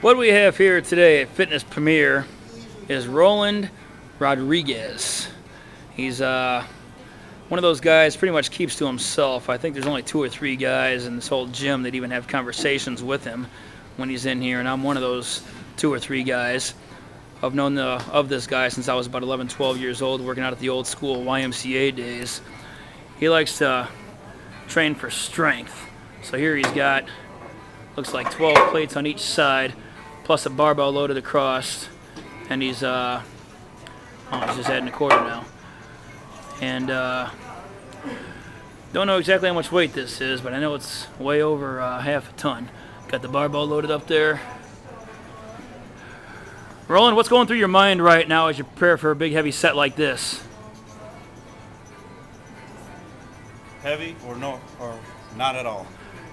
What we have here today at Fitness Premier is Roland Rodriguez. He's uh, one of those guys pretty much keeps to himself. I think there's only two or three guys in this whole gym that even have conversations with him when he's in here, and I'm one of those two or three guys. I've known the, of this guy since I was about 11, 12 years old, working out at the old school YMCA days. He likes to train for strength. So here he's got, looks like 12 plates on each side, plus a barbell loaded across, and he's, uh, oh, he's just adding a quarter now. And, uh, don't know exactly how much weight this is, but I know it's way over uh, half a ton. Got the barbell loaded up there. Roland, what's going through your mind right now as you prepare for a big heavy set like this? Heavy or no, or not at all.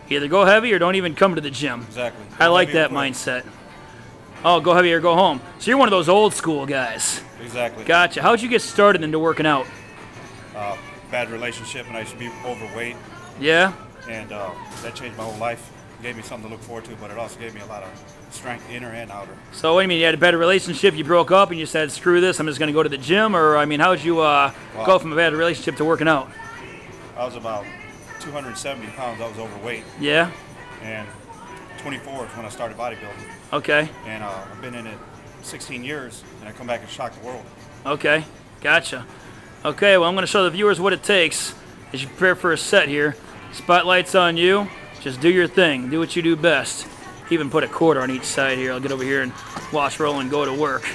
Either go heavy or don't even come to the gym. Exactly. I like that mindset. Oh, go heavy or go home. So you're one of those old school guys. Exactly. Gotcha. How'd you get started into working out? Uh, bad relationship, and I used to be overweight, Yeah? and uh, that changed my whole life. Gave me something to look forward to, but it also gave me a lot of strength, inner and outer. So what do you mean? You had a bad relationship, you broke up, and you said, screw this, I'm just going to go to the gym? Or, I mean, how'd you uh, Wow. go from a bad relationship to working out? I was about 270 pounds. I was overweight, Yeah? and 24 is when I started bodybuilding. Okay. And uh, I've been in it 16 years, and I come back and shock the world. Okay. Gotcha. Okay, well, I'm going to show the viewers what it takes as you prepare for a set here. Spotlight's on you. Just do your thing. Do what you do best. Even put a quarter on each side here. I'll get over here and watch Roland go to work.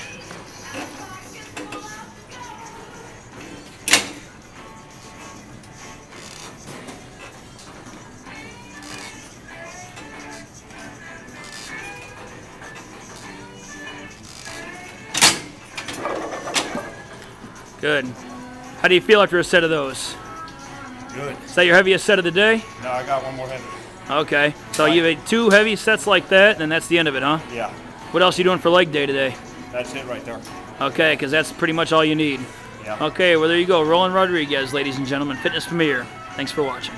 Good. How do you feel after a set of those? Good. Is that your heaviest set of the day? Now I got one more heavy. Okay. So you have two heavy sets like that, and that's the end of it, huh? Yeah, What else are you doing for leg day today? that's it right there. Okay, because that's pretty much all you need. Yeah. Okay, well there you go. Roland Rodriguez, ladies and gentlemen, Fitness Premier. Thanks for watching.